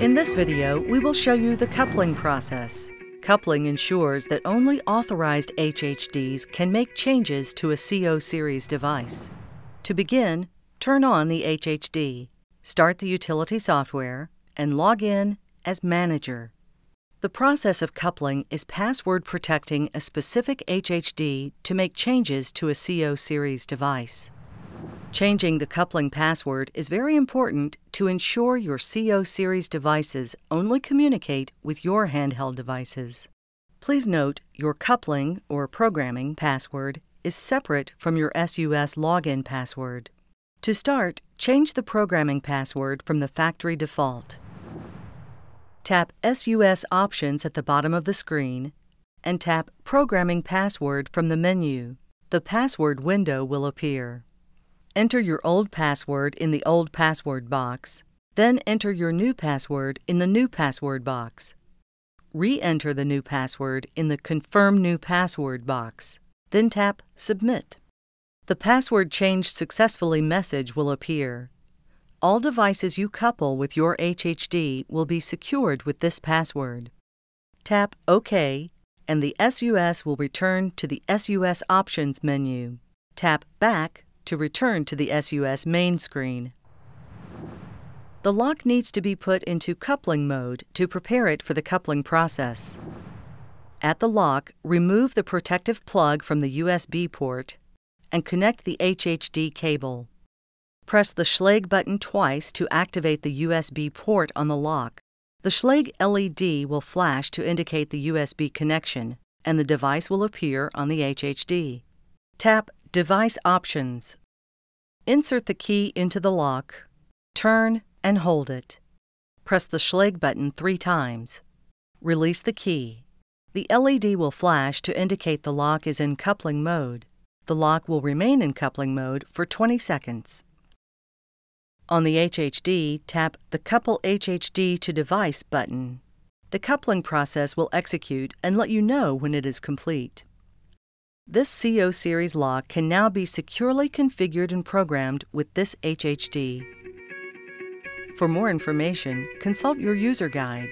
In this video, we will show you the coupling process. Coupling ensures that only authorized HHDs can make changes to a CO series device. To begin, turn on the HHD, start the utility software, and log in as Manager. The process of coupling is password protecting a specific HHD to make changes to a CO series device. Changing the coupling password is very important to ensure your CO series devices only communicate with your handheld devices. Please note your coupling or programming password is separate from your SUS login password. To start, change the programming password from the factory default. Tap SUS Options at the bottom of the screen and tap Programming Password from the menu. The password window will appear. Enter your old password in the Old Password box, then enter your new password in the New Password box. Re-enter the new password in the Confirm New Password box, then tap Submit. The Password Changed Successfully message will appear. All devices you couple with your HHD will be secured with this password. Tap OK, and the SUS will return to the SUS Options menu. Tap Back to return to the SUS main screen. The lock needs to be put into coupling mode to prepare it for the coupling process. At the lock, remove the protective plug from the USB port and connect the HHD cable. Press the Schlage button twice to activate the USB port on the lock. The Schlage LED will flash to indicate the USB connection, and the device will appear on the HHD. Tap Device Options. Insert the key into the lock, turn, and hold it. Press the Schlage button three times. Release the key. The LED will flash to indicate the lock is in coupling mode. The lock will remain in coupling mode for 20 seconds. On the HHD, tap the Couple HHD to Device button. The coupling process will execute and let you know when it is complete. This CO series lock can now be securely configured and programmed with this HHD. For more information, consult your user guide.